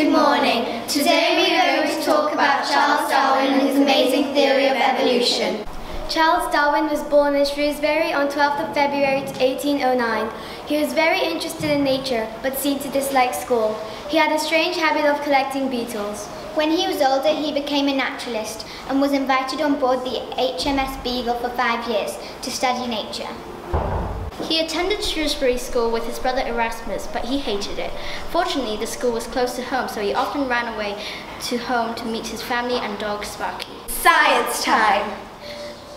Good morning. Today we are going to talk about Charles Darwin and his amazing theory of evolution. Charles Darwin was born in Shrewsbury on 12th of February 1809. He was very interested in nature, but seemed to dislike school. He had a strange habit of collecting beetles. When he was older, he became a naturalist and was invited on board the HMS Beagle for five years to study nature. He attended Shrewsbury School with his brother Erasmus, but he hated it. Fortunately, the school was close to home, so he often ran away to home to meet his family and dog Sparky. Science time!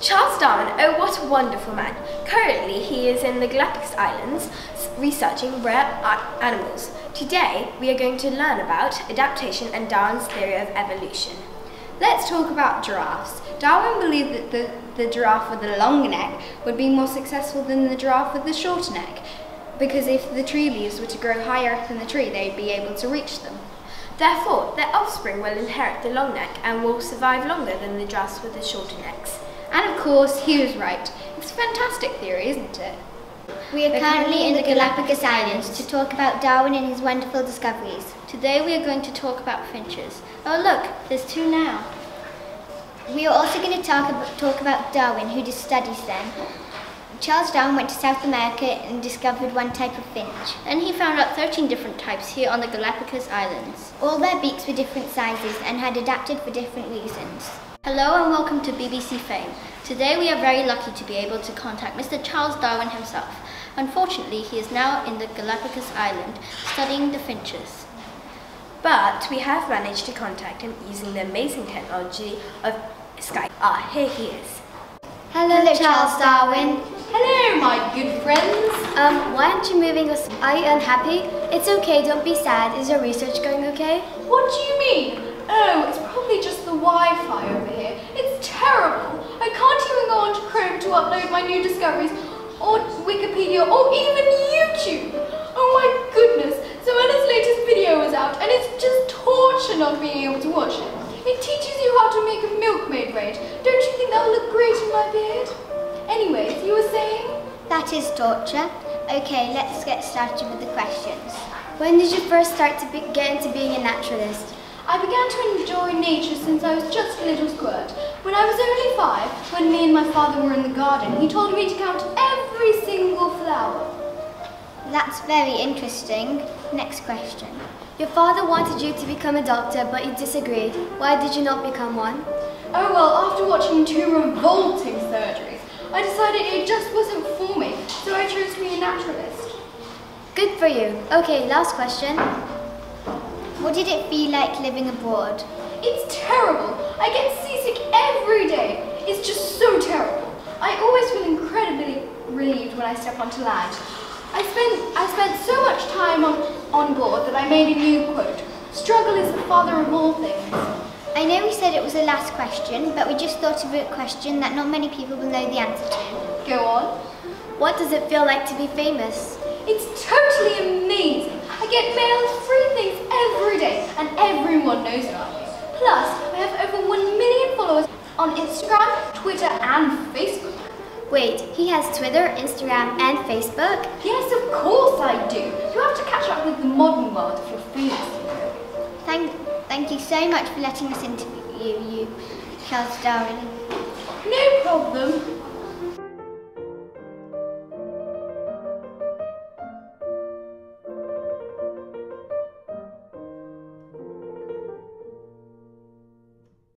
Charles Darwin, oh what a wonderful man. Currently, he is in the Galapagos Islands researching rare animals. Today, we are going to learn about adaptation and Darwin's theory of evolution. Let's talk about giraffes. Darwin believed that the, the giraffe with the long neck would be more successful than the giraffe with the short neck, because if the tree leaves were to grow higher up in the tree, they'd be able to reach them. Therefore, their offspring will inherit the long neck and will survive longer than the giraffes with the shorter necks. And of course, he was right. It's a fantastic theory, isn't it? We are currently in the Galapagos Islands to talk about Darwin and his wonderful discoveries. Today we are going to talk about finches. Oh look, there's two now. We are also going to talk about, talk about Darwin, who just studies them. Charles Darwin went to South America and discovered one type of finch. And he found out 13 different types here on the Galapagos Islands. All their beaks were different sizes and had adapted for different reasons. Hello and welcome to BBC Fame. Today we are very lucky to be able to contact Mr. Charles Darwin himself. Unfortunately, he is now in the Galapagos Island studying the finches. But we have managed to contact him using the amazing technology of Skype. Ah, here he is. Hello, Hello Charles Darwin. Hello, my good friends. Um, why aren't you moving us? Are you unhappy? It's okay, don't be sad. Is your research going okay? What do you mean? Oh, it's probably just the Wi-Fi over here. It's terrible. I can't even go onto Chrome to upload my new discoveries or Wikipedia, or even YouTube. Oh my goodness, so Anna's latest video is out, and it's just torture not being able to watch it. It teaches you how to make a milkmaid braid. Don't you think that will look great in my beard? Anyways, you were saying? That is torture. Okay, let's get started with the questions. When did you first start to get into being a naturalist? I began to enjoy nature since I was just a little squirt. When I was only five, when me and my father were in the garden, he told me to count every single flower. That's very interesting. Next question. Your father wanted you to become a doctor, but you disagreed. Why did you not become one? Oh well, after watching two revolting surgeries, I decided it just wasn't for me, so I chose to be a naturalist. Good for you. Okay, last question. What did it feel like living abroad? It's terrible. I get seasick every day. It's just so terrible. I always feel incredibly relieved when I step onto land. I spent, I spent so much time on, on board that I made a new quote. Struggle is the father of all things. I know we said it was the last question, but we just thought of a question that not many people will know the answer to. Go on. What does it feel like to be famous? It's totally amazing. I get mailed free things every day, and everyone knows about me. Plus, I have over 1 million followers on Instagram, Twitter, and Facebook. Wait, he has Twitter, Instagram, and Facebook? Yes, of course I do. You have to catch up with the modern world if you're famous, Thank, thank you so much for letting us interview you, Charles Darwin. No problem.